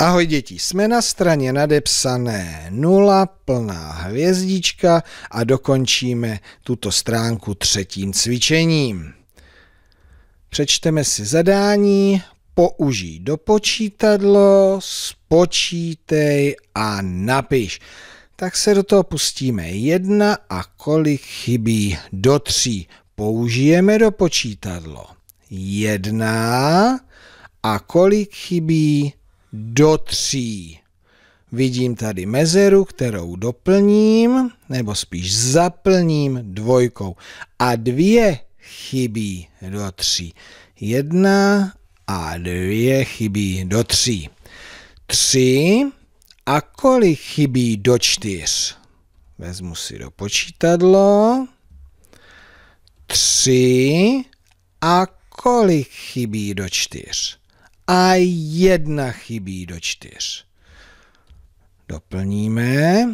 Ahoj děti, jsme na straně nadepsané nula, plná hvězdička a dokončíme tuto stránku třetím cvičením. Přečteme si zadání, použij do počítadlo, spočítej a napiš. Tak se do toho pustíme. Jedna a kolik chybí do tří. Použijeme do počítadlo. Jedna a kolik chybí do tří. Vidím tady mezeru, kterou doplním, nebo spíš zaplním dvojkou. A dvě chybí do tří. Jedna a dvě chybí do tří. Tři a kolik chybí do čtyř? Vezmu si do počítadlo. Tři a kolik chybí do čtyř? A jedna chybí do čtyř. Doplníme.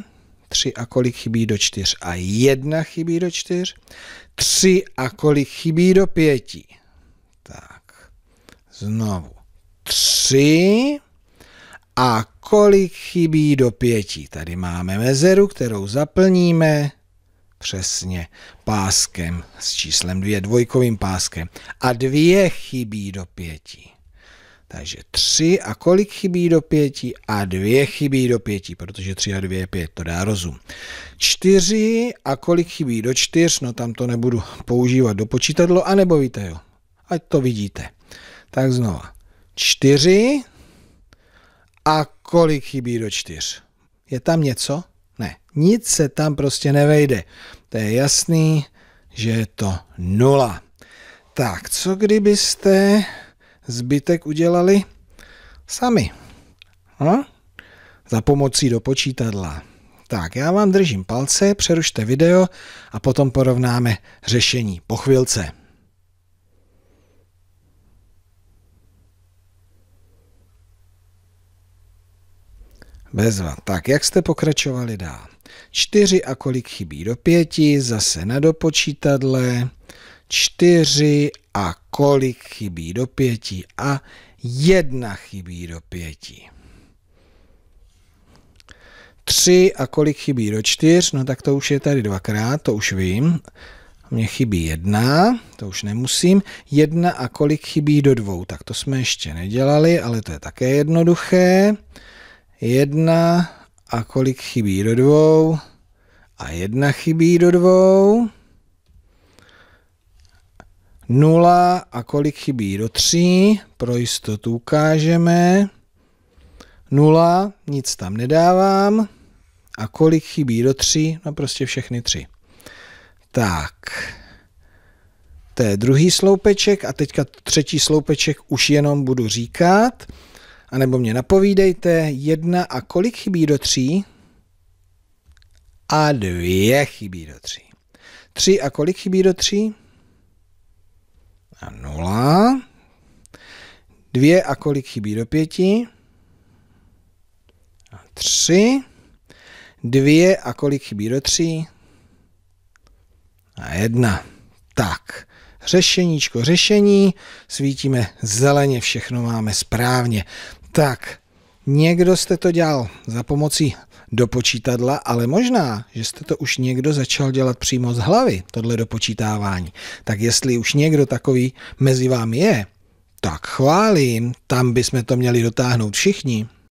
Tři a kolik chybí do čtyř a jedna chybí do čtyř. Tři a kolik chybí do pěti. Tak, znovu. Tři a kolik chybí do pěti. Tady máme mezeru, kterou zaplníme přesně páskem s číslem dvě, dvojkovým páskem. A dvě chybí do pěti. Takže tři a kolik chybí do pěti a dvě chybí do pěti, protože tři a dvě je pět, to dá rozum. Čtyři a kolik chybí do čtyř, no tam to nebudu používat do počítadlo, anebo víte jo, ať to vidíte. Tak znova. Čtyři a kolik chybí do čtyř. Je tam něco? Ne, nic se tam prostě nevejde. To je jasný, že je to nula. Tak, co kdybyste zbytek udělali sami. No? Za pomocí do počítadla. Tak, já vám držím palce, přerušte video a potom porovnáme řešení po chvilce. Bezva. Tak, jak jste pokračovali dál? Čtyři a kolik chybí do pěti, zase na dopočítadle. Čtyři a kolik chybí do pěti a jedna chybí do pěti. Tři a kolik chybí do čtyř, no tak to už je tady dvakrát, to už vím. Mně chybí jedna, to už nemusím. Jedna a kolik chybí do dvou, tak to jsme ještě nedělali, ale to je také jednoduché. Jedna a kolik chybí do dvou a jedna chybí do dvou. 0 a kolik chybí do 3, pro jistotu ukážeme. 0, nic tam nedávám. A kolik chybí do 3, no prostě všechny 3. Tak, to je druhý sloupeček a teďka třetí sloupeček už jenom budu říkat. A nebo mě napovídejte, jedna a kolik chybí do 3? A dvě chybí do 3. 3 a kolik chybí do 3? A 0. 2 a kolik chybí do 5? A 3. 2 a kolik chybí do 3? A 1. Tak, řešeníčko, řešení, svítíme zeleně, všechno máme správně. Tak, někdo jste to dělal za pomocí do počítadla, ale možná, že jste to už někdo začal dělat přímo z hlavy, tohle dopočítávání. Tak jestli už někdo takový mezi vámi je, tak chválím, tam bychom to měli dotáhnout všichni.